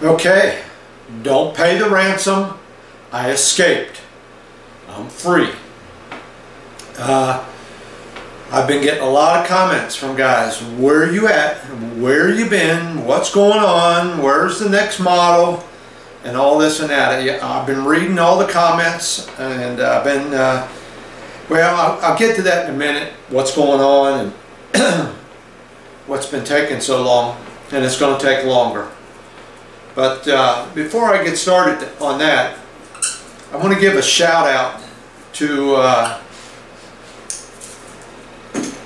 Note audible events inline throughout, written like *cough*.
Okay, don't pay the ransom. I escaped. I'm free. Uh, I've been getting a lot of comments from guys. Where are you at? Where you been? What's going on? Where's the next model? And all this and that. I've been reading all the comments and I've been, uh, well, I'll, I'll, get to that in a minute. What's going on and *clears throat* what's been taking so long. And it's going to take longer. But uh, before I get started on that, I want to give a shout out to uh,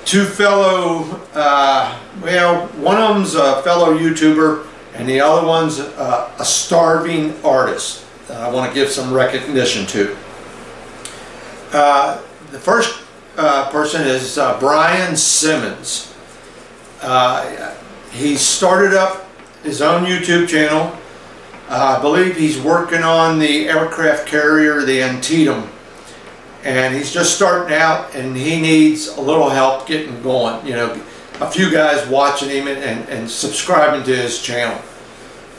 two fellow, uh, well, one of them's a fellow YouTuber and the other one's uh, a starving artist that I want to give some recognition to. Uh, the first uh, person is uh, Brian Simmons. He started up his own YouTube channel. I believe he's working on the aircraft carrier, the Antietam. And he's just starting out and he needs a little help getting going. You know a few guys watching him and, and, and subscribing to his channel.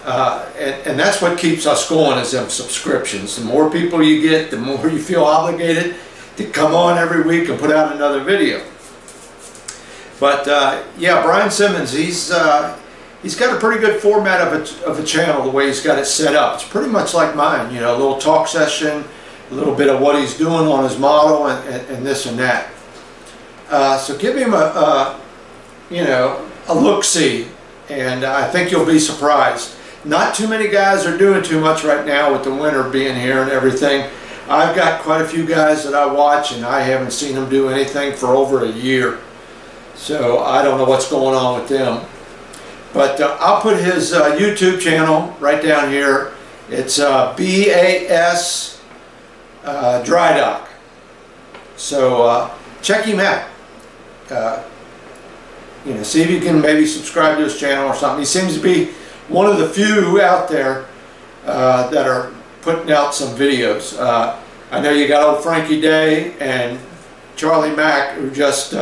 Uh, and, and, that's what keeps us going is them subscriptions. The more people you get the more you feel obligated to come on every week and put out another video. But uh, yeah Brian Simmons he's uh, he's got a pretty good format of a, of a channel the way he's got it set up it's pretty much like mine you know a little talk session a little bit of what he's doing on his model and, and, and this and that. Uh, so give him a, a, you know, a look-see, and I think you'll be surprised. Not too many guys are doing too much right now with the winter being here and everything. I've got quite a few guys that I watch, and I haven't seen them do anything for over a year. So I don't know what's going on with them. But uh, I'll put his uh, YouTube channel right down here. It's uh, B-A-S uh, dry dock. So uh, check him out. Uh, you know, see if you can maybe subscribe to his channel or something. He seems to be one of the few out there that are putting out some videos. I know you got old Frankie Day and Charlie Mack who just,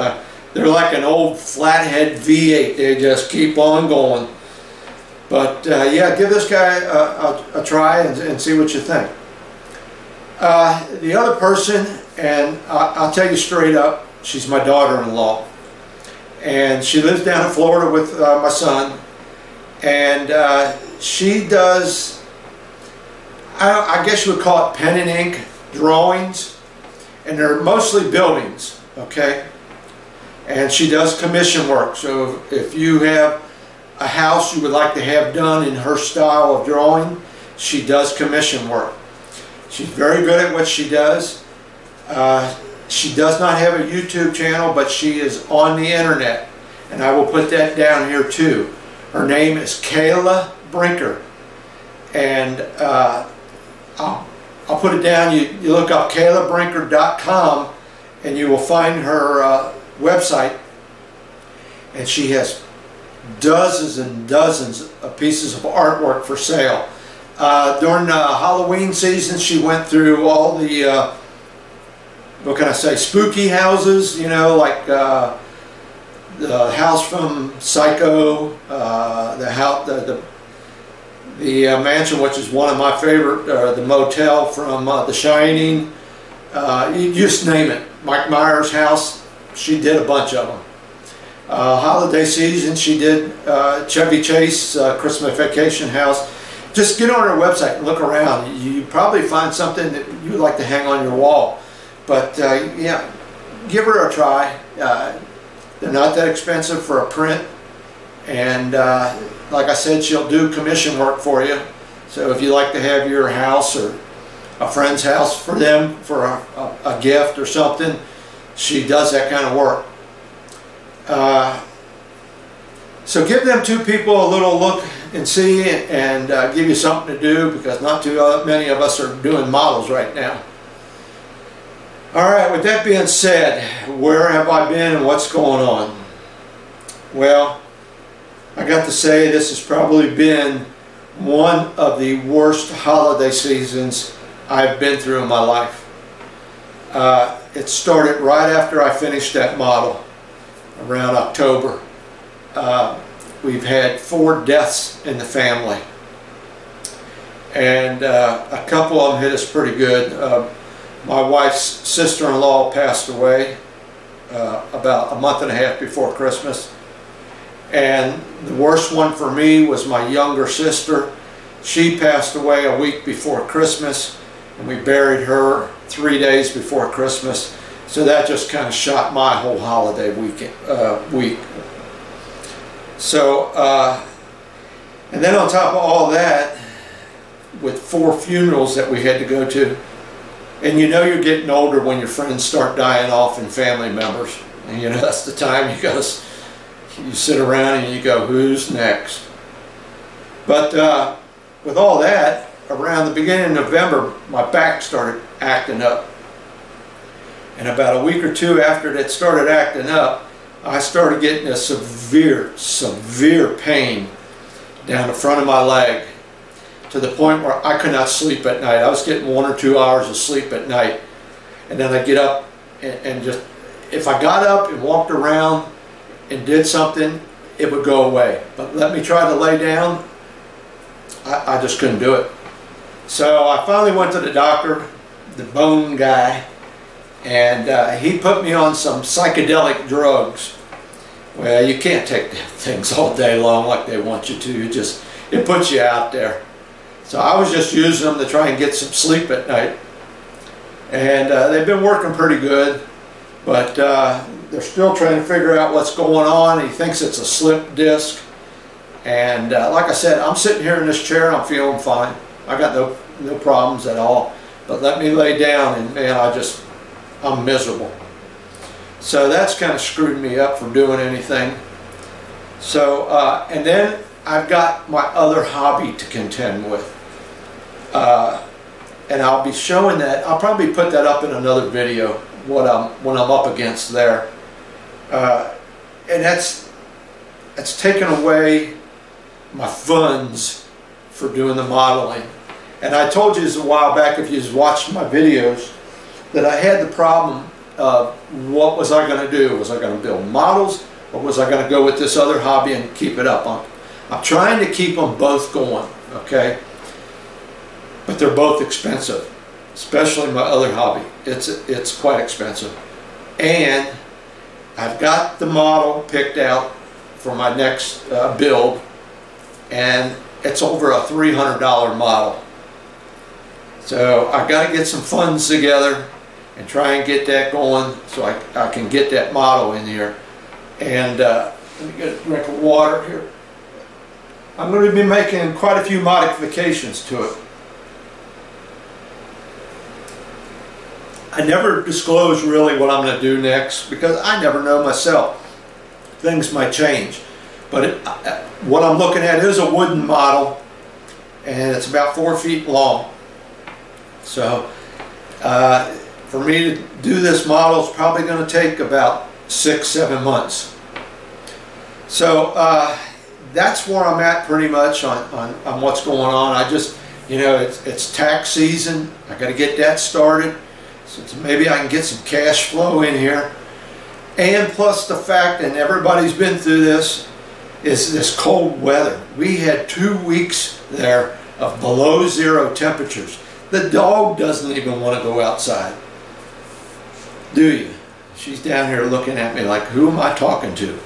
they're like an old flathead V8. They just keep on going. But yeah, give this guy a, a, a try and, and see what you think. Uh, the other person, and I, will tell you straight up, she's my daughter-in-law. And she lives down in Florida with uh, my son. And uh, she does, I, I, guess you would call it pen and ink drawings. And they're mostly buildings, okay? And she does commission work. So if you have a house you would like to have done in her style of drawing, she does commission work. She's very good at what she does. Uh, she does not have a YouTube channel, but she is on the internet. And I will put that down here too. Her name is Kayla Brinker. And uh, I'll, I'll put it down. You, you look up kaylabrinker.com and you will find her uh, website. And she has dozens and dozens of pieces of artwork for sale. Uh, during the Halloween season, she went through all the, uh, what can I say, spooky houses, you know, like uh, the house from Psycho, uh, the house, the, the, the uh, mansion, which is one of my favorite, uh, the motel from The Shining, you just name it. Mike Myers' house, she did a bunch of them. holiday season, she did Chevy Chase Christmas Vacation House just get on her website and look around. You probably find something that you would like to hang on your wall. But uh, yeah, give her a try. Uh, they're not that expensive for a print. And uh, like I said, she'll do commission work for you. So if you like to have your house or a friend's house for them for a, a, a gift or something, she does that kind of work. Uh, so give them two people a little look and see and uh, give you something to do because not too many of us are doing models right now. Alright, with that being said, where have I been and what's going on? Well, I got to say this has probably been one of the worst holiday seasons I've been through in my life. Uh, it started right after I finished that model around October. Uh, We've had four deaths in the family. and uh, a couple of them hit us pretty good. Uh, my wife's sister-in-law passed away uh, about a month and a half before Christmas. And the worst one for me was my younger sister. She passed away a week before Christmas, and we buried her three days before Christmas. So that just kind of shot my whole holiday weekend, uh, week. So, uh, and then on top of all that, with four funerals that we had to go to, and you know you're getting older when your friends start dying off and family members. And you know that's the time you go, you sit around and you go, who's next? But uh, with all that, around the beginning of November, my back started acting up. And about a week or two after it started acting up, I started getting a severe, severe pain down the front of my leg to the point where I could not sleep at night. I was getting one or two hours of sleep at night. And then I'd get up and, and just, if I got up and walked around and did something, it would go away. But let me try to lay down, I, I just couldn't do it. So I finally went to the doctor, the bone guy, and uh, he put me on some psychedelic drugs. Well, you can't take *laughs* things all day long like they want you to. You just, it puts you out there. So I was just using them to try and get some sleep at night. And uh, they've been working pretty good, but uh, they're still trying to figure out what's going on. He thinks it's a slip disc. And uh, like I said, I'm sitting here in this chair I'm feeling fine. I got no, no problems at all. But let me lay down and man, I just, I'm miserable. So that's kind of screwed me up from doing anything. So, uh, and then I've got my other hobby to contend with. Uh, and I'll be showing that, I'll probably put that up in another video, what I'm, what I'm up against there. Uh, and that's, that's taken away my funds for doing the modeling. And I told you this a while back, if you've watched my videos, that I had the problem of what was I going to do? Was I going to build models or was I going to go with this other hobby and keep it up? I'm, I'm trying to keep them both going, okay? But they're both expensive, especially my other hobby. It's, it's quite expensive. And I've got the model picked out for my next uh, build and it's over a $300 model. So I got to get some funds together and try and get that going so I, I can get that model in here. And uh, let me get a drink of water here. I'm going to be making quite a few modifications to it. I never disclose really what I'm going to do next because I never know myself. Things might change. But it, uh, what I'm looking at is a wooden model and it's about four feet long. So uh, for me to do this model is probably going to take about six, seven months. So uh, that's where I'm at pretty much on, on, on what's going on. I just, you know, it's, it's tax season. I got to get that started. So maybe I can get some cash flow in here. And plus the fact, and everybody's been through this, is this cold weather. We had two weeks there of below zero temperatures. The dog doesn't even want to go outside. Do you? She's down here looking at me like, who am I talking to?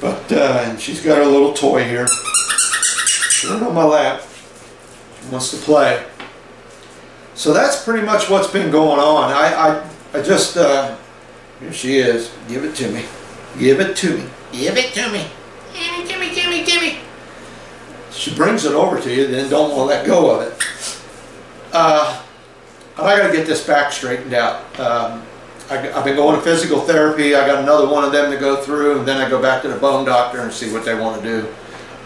But, uh, and she's got her little toy here. Right on my lap. She wants to play. So that's pretty much what's been going on. I, I, I just, uh, here she is. Give it to me. Give it to me. Give it to me. Give it to me, give me, give me. She brings it over to you, then don't want to let go of it. Uh, I got to get this back straightened out. Um, I, have been going to physical therapy. I got another one of them to go through, and then I go back to the bone doctor and see what they want to do.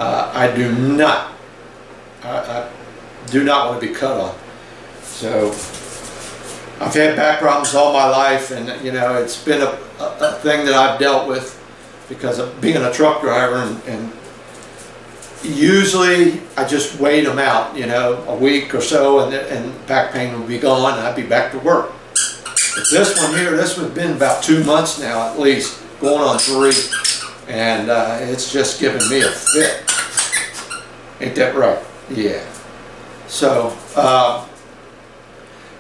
Uh, I do not, I, I, do not want to be cut on. So I've had back problems all my life, and you know it's been a, a, a thing that I've dealt with because of being a truck driver and, and usually I just wait them out, you know, a week or so and, and back pain will be gone and I'd be back to work. But this one here, this one's been about two months now at least, going on three, and uh, it's just giving me a fit. Ain't that right? Yeah. So, uh,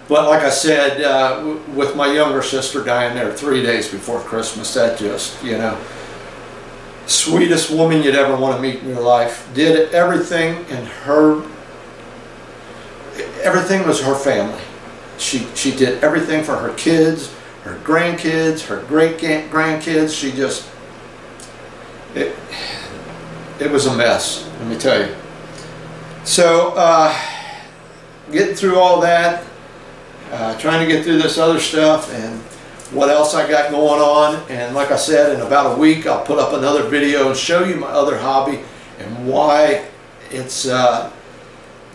but like I said, uh, with my younger sister dying there three days before Christmas, that just, you know, sweetest woman you'd ever want to meet in your life. Did everything in her, everything was her family. She, she did everything for her kids, her grandkids, her great grandkids. She just, it, it was a mess, let me tell you. So, uh, getting through all that, uh, trying to get through this other stuff and what else I got going on. And like I said, in about a week, I'll put up another video and show you my other hobby and why it's, uh,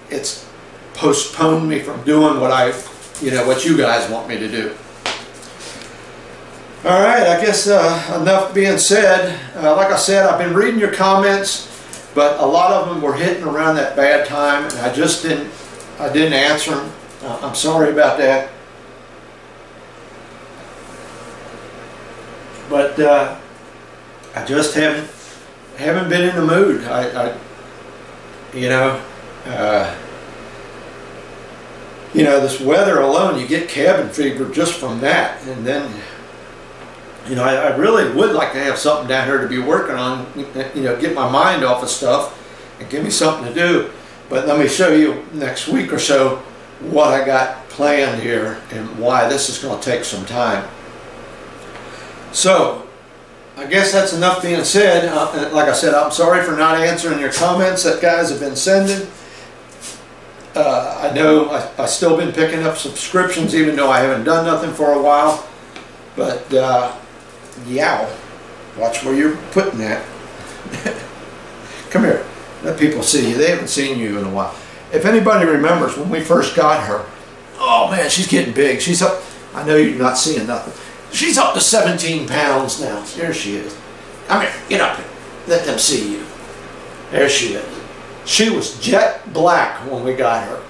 it's postponed me from doing what I, you know, what you guys want me to do. All right, I guess uh, enough being said. Uh, like I said, I've been reading your comments, but a lot of them were hitting around that bad time, and I just didn't, I didn't answer them. Uh, I'm sorry about that. But uh, I just haven't, haven't been in the mood. I, I you know, uh, you know, this weather alone, you get cabin fever just from that, and then you know, I, I, really would like to have something down here to be working on, you know, get my mind off of stuff and give me something to do. But let me show you next week or so what I got planned here and why this is going to take some time. So, I guess that's enough being said. Uh, like I said, I'm sorry for not answering your comments that guys have been sending. Uh, I know I, still been picking up subscriptions even though I haven't done nothing for a while. But, uh. Watch where you're putting that. *laughs* Come here. Let people see you. They haven't seen you in a while. If anybody remembers when we first got her, oh man, she's getting big. She's up, I know you're not seeing nothing. She's up to 17 pounds now. There she is. Come here, get up here. Let them see you. There she is. She was jet black when we got her.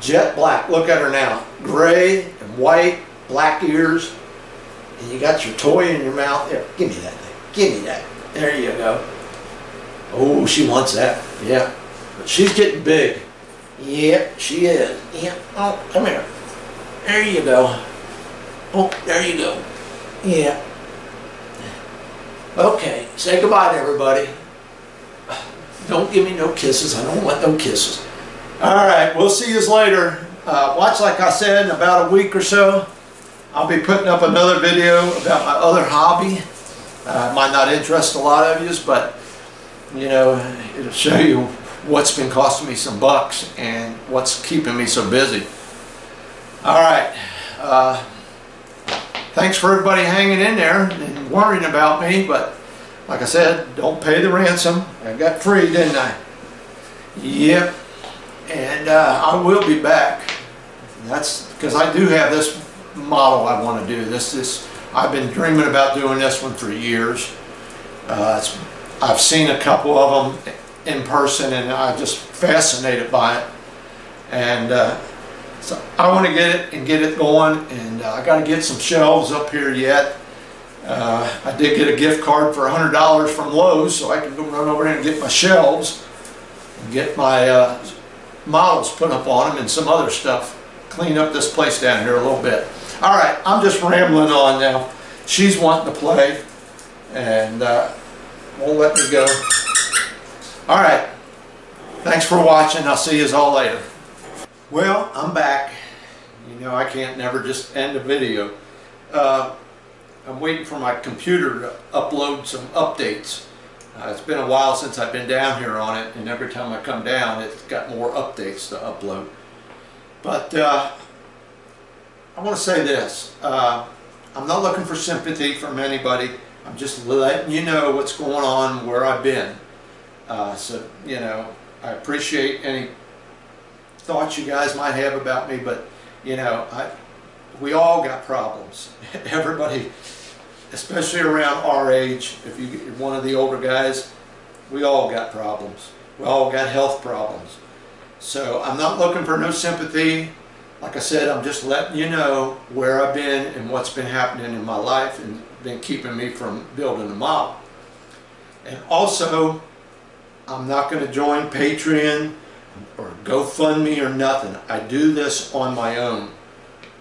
Jet black. Look at her now. Gray and white, black ears and you got your toy in your mouth. There, give me that thing. Give me that. There you go. Oh, she wants that. Yeah. But she's getting big. Yep, she is. Yeah. Oh, come here. There you go. Oh, there you go. Yeah. Okay, say goodbye to everybody. Don't give me no kisses. I don't want no kisses. All right, we'll see you later. Uh, watch, like I said, in about a week or so. I'll be putting up another video about my other hobby. Uh, might not interest a lot of you, but you know, it'll show you what's been costing me some bucks and what's keeping me so busy. All right. Uh, thanks for everybody hanging in there and worrying about me, but like I said, don't pay the ransom. I got free, didn't I? Yep. And uh, I will be back. That's because I do have this model I want to do. This is I've been dreaming about doing this one for years. Uh, I've seen a couple of them in person and I'm just fascinated by it. And uh, so I want to get it and get it going and uh, I got to get some shelves up here yet. Uh, I did get a gift card for $100 from Lowe's so I can go run over there and get my shelves and get my uh, models put up on them and some other stuff. Clean up this place down here a little bit. All right, I'm just rambling on now. She's wanting to play, and uh, won't let me go. All right, thanks for watching. I'll see you all later. Well, I'm back. You know, I can't never just end a video. Uh, I'm waiting for my computer to upload some updates. Uh, it's been a while since I've been down here on it, and every time I come down, it's got more updates to upload. But uh, I want to say this. Uh, I'm not looking for sympathy from anybody. I'm just letting you know what's going on, where I've been. Uh, so, you know, I appreciate any thoughts you guys might have about me, but, you know, I, we all got problems. *laughs* Everybody, especially around our age, if you're one of the older guys, we all got problems. We all got health problems. So I'm not looking for no sympathy. Like I said, I'm just letting you know where I've been and what's been happening in my life and been keeping me from building a model. And also, I'm not going to join Patreon. Or GoFundMe or nothing. I do this on my own.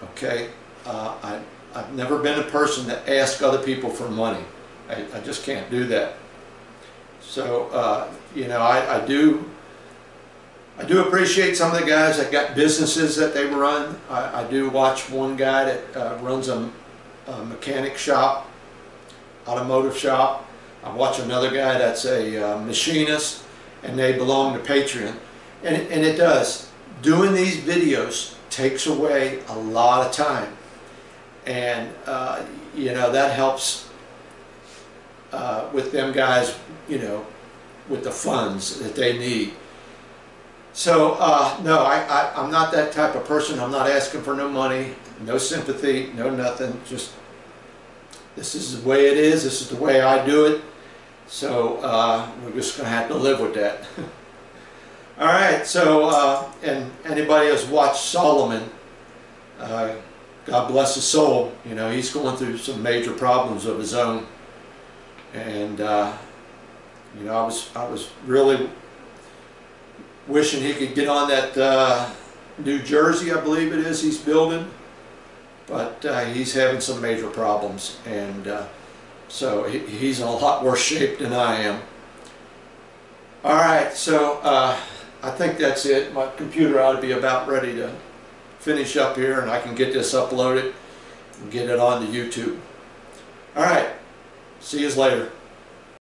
Okay? Uh, I, I've never been a person that asks other people for money. I, I just can't do that. So, uh, you know, I, I do I do appreciate some of the guys that got businesses that they run. I, I do watch one guy that uh, runs a, a mechanic shop, automotive shop. I watch another guy that's a uh, machinist, and they belong to Patreon. And, and it does. Doing these videos takes away a lot of time. And, uh, you know, that helps uh, with them guys, you know, with the funds that they need. So, uh, no, I, I, I'm not that type of person. I'm not asking for no money, no sympathy, no nothing. Just, this is the way it is. This is the way I do it. So, uh, we're just going to have to live with that. *laughs* All right, so, uh, and anybody has watched Solomon, uh, God bless his soul, you know, he's going through some major problems of his own. And, uh, you know, I was, I was really wishing he could get on that uh, New Jersey, I believe it is, he's building. But uh, he's having some major problems, and uh, so he, he's in a lot worse shape than I am. All right, so I think that's it. My computer ought to be about ready to finish up here, and I can get this uploaded and get it on to YouTube. All right, see you later.